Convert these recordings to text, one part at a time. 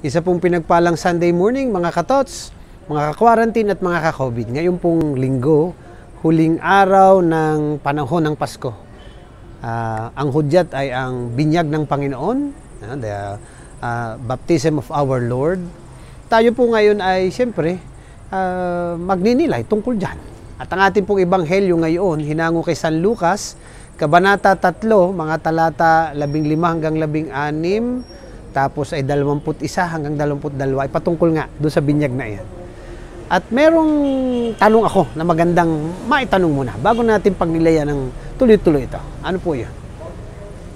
Isa pong pinagpalang Sunday morning, mga katots, mga ka-quarantine at mga ka-COVID. Ngayon pong linggo, huling araw ng panahon ng Pasko. Uh, ang hudyat ay ang binyag ng Panginoon, uh, the uh, baptism of our Lord. Tayo po ngayon ay siyempre uh, magninilay tungkol dyan. At ang ating pong ebanghelyo ngayon, hinango kay San Lucas, Kabanata 3, mga talata 15 hanggang 16, tapos ay 21 hanggang 22 ay patungkol nga doon sa binyag na iyan. At merong tanong ako na magandang maitanong muna bago natin pagnilayan ng tuloy-tuloy ito. Ano po yun?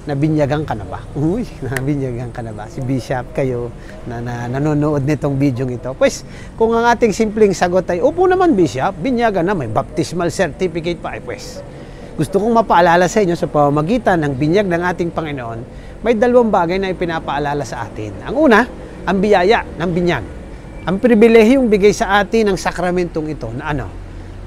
Nabinyagan ka na ba? Uy, nabinyagan ka na ba? Si Bishop kayo na, na nanonood nitong video ito. Pues, kung ang ating simpleng sagot ay, Opo naman Bishop, binyagan na, may baptismal certificate pa. Ay pues, gusto kong mapaalala sa inyo sa pamamagitan ng binyag ng ating Panginoon may dalawang bagay na ipinapaalala sa atin. Ang una, ang biyaya ng binyag. Ang pribilehiyong bigay sa atin ng sakramentong ito na ano?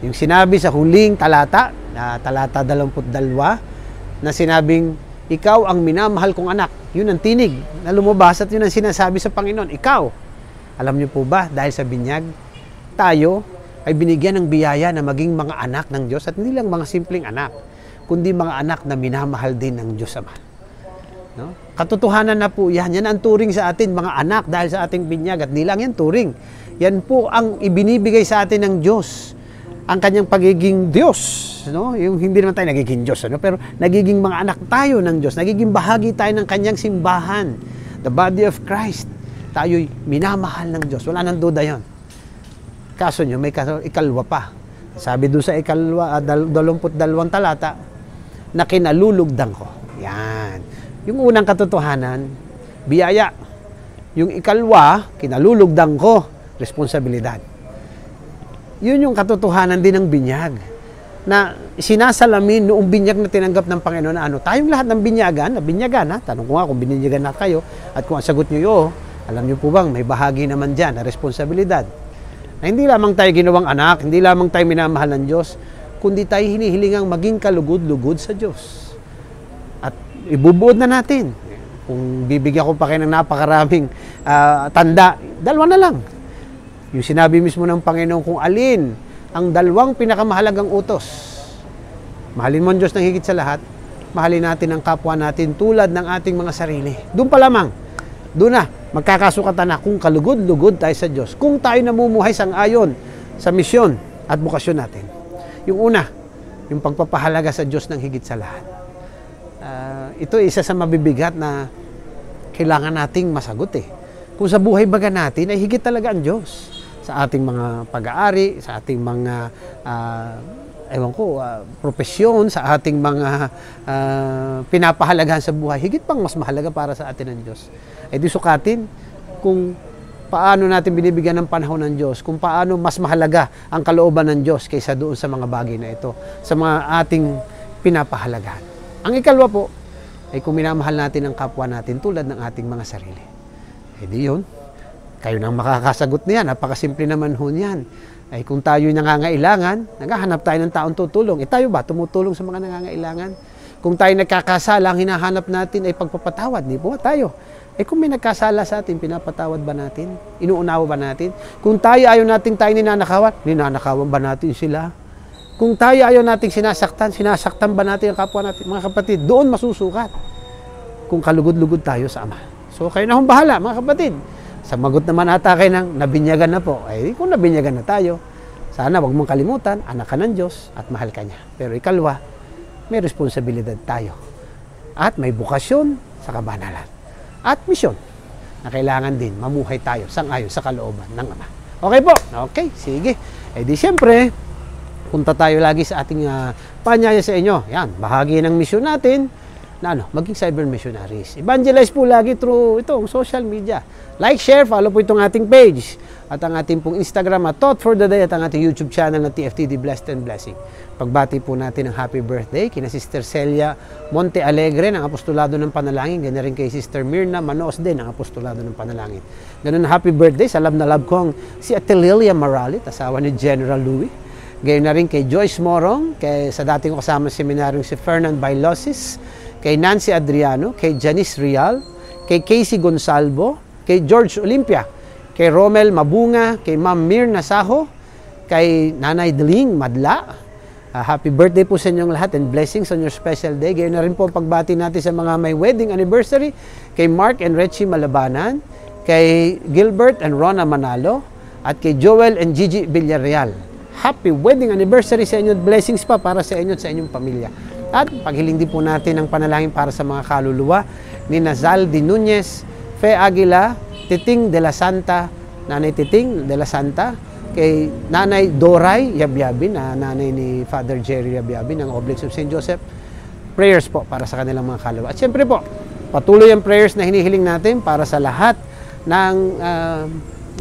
Yung sinabi sa huling talata, na talata 22, na sinabing, ikaw ang minamahal kong anak. Yun ang tinig na lumabas at yun ang sinasabi sa Panginoon. Ikaw, alam niyo po ba, dahil sa binyag, tayo ay binigyan ng biyaya na maging mga anak ng Diyos at hindi lang mga simpleng anak, kundi mga anak na minamahal din ng Diyos Ama. No? Katotohanan na po yan. Yan ang turing sa atin, mga anak, dahil sa ating binyag. At di lang yan turing. Yan po ang ibinibigay sa atin ng Diyos. Ang kanyang pagiging Diyos. No? Yung hindi naman tayo nagiging Diyos. Ano? Pero nagiging mga anak tayo ng Diyos. Nagiging bahagi tayo ng kanyang simbahan. The body of Christ. Tayo'y minamahal ng Diyos. Wala nang duda yon. Kaso nyo, may kaso, ikalwa pa. Sabi doon sa ikalwa, uh, dal- dalamput dalawang talata, na kinalulugdan ko. Yung unang katotohanan, biyaya. Yung ikalwa, kinalulugdang ko, responsibilidad. Yun yung katotohanan din ng binyag na sinasalamin noong binyag na tinanggap ng Panginoon na ano, tayong lahat ng binyagan, na binyagan ha, tanong ko nga kung binyagan na kayo, at kung ang sagot nyo yun, alam nyo po bang may bahagi naman dyan na responsibilidad. Na hindi lamang tayo ginawang anak, hindi lamang tayo minamahal ng Diyos, kundi tayo hinihilingang maging kalugod-lugod sa Diyos ibubuod na natin. Kung bibigyan ko pa kayo ng napakaraming uh, tanda, dalawa na lang. Yung sinabi mismo ng Panginoon kung alin ang dalawang pinakamahalagang utos. Mahalin mo ang Diyos ng higit sa lahat, mahalin natin ang kapwa natin tulad ng ating mga sarili. Doon pa lamang, doon na, magkakasukatan na kung kalugod-lugod tayo sa Diyos. Kung tayo namumuhay sang ayon sa misyon at bukasyon natin. Yung una, yung pagpapahalaga sa Diyos ng higit sa lahat uh, ito isa sa mabibigat na kailangan nating masagot eh. Kung sa buhay baga natin ay higit talaga ang Diyos sa ating mga pag-aari, sa ating mga uh, ewan ko, uh, profesyon, sa ating mga uh, pinapahalagahan sa buhay, higit pang mas mahalaga para sa atin ng Diyos. Ay di sukatin kung paano natin binibigyan ng panahon ng Diyos, kung paano mas mahalaga ang kalooban ng Diyos kaysa doon sa mga bagay na ito, sa mga ating pinapahalagahan. Ang ikalwa po, ay kung minamahal natin ang kapwa natin tulad ng ating mga sarili. Eh di yun. Kayo nang makakasagot niyan. Napakasimple naman ho niyan. Ay kung tayo nangangailangan, naghahanap tayo ng taong tutulong. Eh tayo ba tumutulong sa mga nangangailangan? Kung tayo nagkakasala, ang hinahanap natin ay pagpapatawad. Di po tayo. Eh kung may nagkasala sa atin, pinapatawad ba natin? Inuunawa ba natin? Kung tayo ayaw natin tayo ninanakawan, ninanakawan ba natin sila? Kung tayo ayaw nating sinasaktan, sinasaktan ba natin ang kapwa natin? Mga kapatid, doon masusukat kung kalugod-lugod tayo sa Ama. So kayo na hong bahala, mga kapatid. Samagot naman ata kayo ng nabinyagan na po. Ay, kung nabinyagan na tayo, sana wag mong kalimutan, anak ka ng Diyos at mahal ka niya. Pero ikalwa, may responsibilidad tayo. At may bukasyon sa kabanalan. At misyon na kailangan din mamuhay tayo sang-ayon sa kalooban ng Ama. Okay po? Okay, sige. Eh di siyempre, punta tayo lagi sa ating uh, panyaya sa inyo. Yan, bahagi ng mission natin na ano, maging cyber missionaries. Evangelize po lagi through itong social media. Like, share, follow po itong ating page at ang ating pong Instagram at Thought for the Day at ang ating YouTube channel na TFTD Blessed and Blessing. Pagbati po natin ng happy birthday kina Sister Celia Monte Alegre ng Apostolado ng Panalangin, ganyan rin kay Sister Mirna Manos din ng Apostolado ng Panalangin. Ganun happy birthday sa love na love kong si Atelilia Maralit, asawa ni General Louis Gayon na rin kay Joyce Morong, kay, sa dating kasama sa seminaryong si Fernand Bailosis, kay Nancy Adriano, kay Janice Rial, kay Casey Gonsalvo, kay George Olympia, kay Romel Mabunga, kay Ma'am Mir Nasaho, kay Nanay Deling Madla. Ah, happy birthday po sa inyong lahat and blessings on your special day. Gayon na rin po ang pagbati natin sa mga may wedding anniversary, kay Mark and Reggie Malabanan, kay Gilbert and Rona Manalo, at kay Joel and Gigi Villarreal. Happy wedding anniversary sa inyo at blessings pa para sa inyo at sa inyong pamilya. At paghiling din po natin ng panalangin para sa mga kaluluwa ni Nazal Di Nunez, Fe Aguila, Titing de la Santa, Nanay Titing de la Santa, kay Nanay Doray Yabyabi, na nanay ni Father Jerry Yabyabi ng Oblates of St. Joseph. Prayers po para sa kanilang mga kaluluwa. At syempre po, patuloy ang prayers na hinihiling natin para sa lahat ng ah,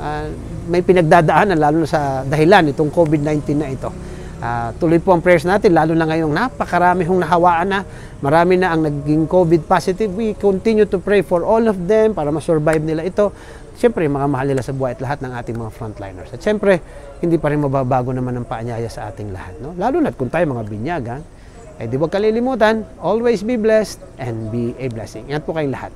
ah, may pinagdadaanan lalo na sa dahilan itong COVID-19 na ito. Ah, tuloy po ang prayers natin lalo na ngayong napakarami hong nahawaan na marami na ang naging COVID positive. We continue to pray for all of them para ma-survive nila ito. Siyempre, mga mahal nila sa buhay at lahat ng ating mga frontliners. At siyempre, hindi pa rin mababago naman ang paanyaya sa ating lahat. No? Lalo na kung tayo mga binyagan, eh di huwag kalilimutan, always be blessed and be a blessing. Ingat po kayong lahat.